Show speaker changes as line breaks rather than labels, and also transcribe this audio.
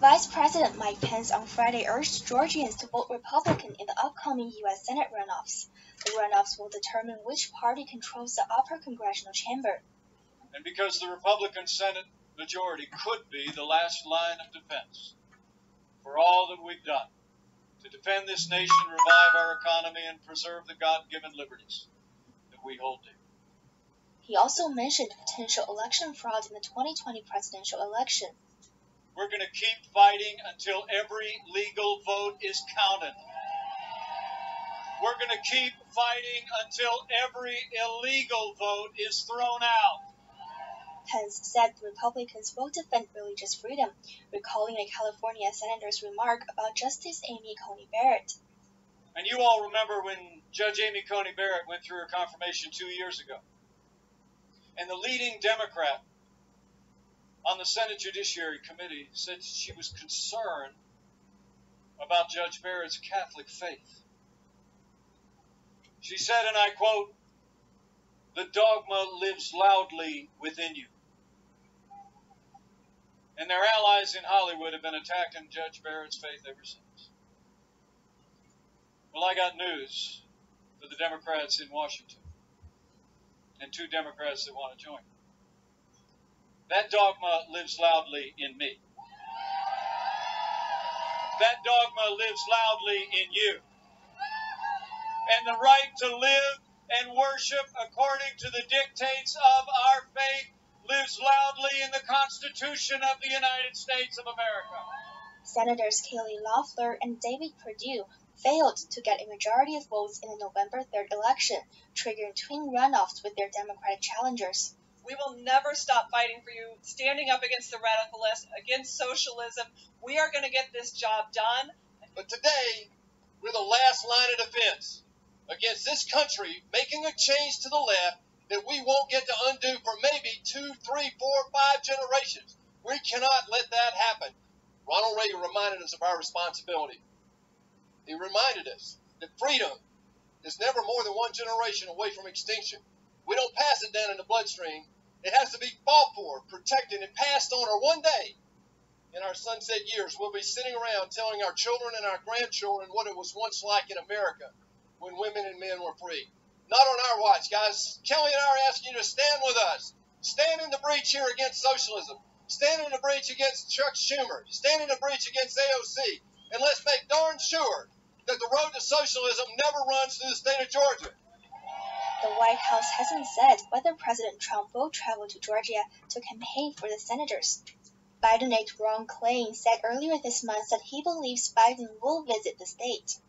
Vice President Mike Pence on Friday urged Georgians to vote Republican in the upcoming U.S. Senate runoffs. The runoffs will determine which party controls the upper congressional chamber.
And because the Republican Senate majority could be the last line of defense for all that we've done to defend this nation, revive our economy, and preserve the God given liberties that we hold dear.
He also mentioned potential election fraud in the 2020 presidential election.
We're going to keep fighting until every legal vote is counted. We're going to keep fighting until every illegal vote is thrown out.
Pence said the Republicans will defend religious freedom, recalling a California senator's remark about Justice Amy Coney Barrett.
And you all remember when Judge Amy Coney Barrett went through her confirmation two years ago. And the leading Democrat on the Senate Judiciary Committee said she was concerned about Judge Barrett's Catholic faith. She said, and I quote, the dogma lives loudly within you. And their allies in Hollywood have been attacking Judge Barrett's faith ever since. Well, I got news for the Democrats in Washington and two Democrats that want to join. That dogma lives loudly in me. That dogma lives loudly in you. And the right to live and worship according to the dictates of our faith lives loudly in the Constitution of the United States of America.
Senators Kelly Loeffler and David Perdue failed to get a majority of votes in the November 3rd election, triggering twin runoffs with their Democratic challengers.
We will never stop fighting for you, standing up against the radicalists, against socialism. We are going to get this job done.
But today, we're the last line of defense against this country making a change to the left that we won't get to undo for maybe two, three, four, five generations. We cannot let that happen. Ronald Reagan reminded us of our responsibility. He reminded us that freedom is never more than one generation away from extinction. We don't pass it down in the bloodstream. It has to be fought for, protected, and passed on, or one day in our sunset years, we'll be sitting around telling our children and our grandchildren what it was once like in America when women and men were free. Not on our watch, guys. Kelly and I are asking you to stand with us. Stand in the breach here against socialism. Stand in the breach against Chuck Schumer. Stand in the breach against AOC. And let's make darn sure that the road to socialism never runs through the state of Georgia.
The White House hasn't said whether President Trump will travel to Georgia to campaign for the senators. Biden aide Ron Klain said earlier this month that he believes Biden will visit the state.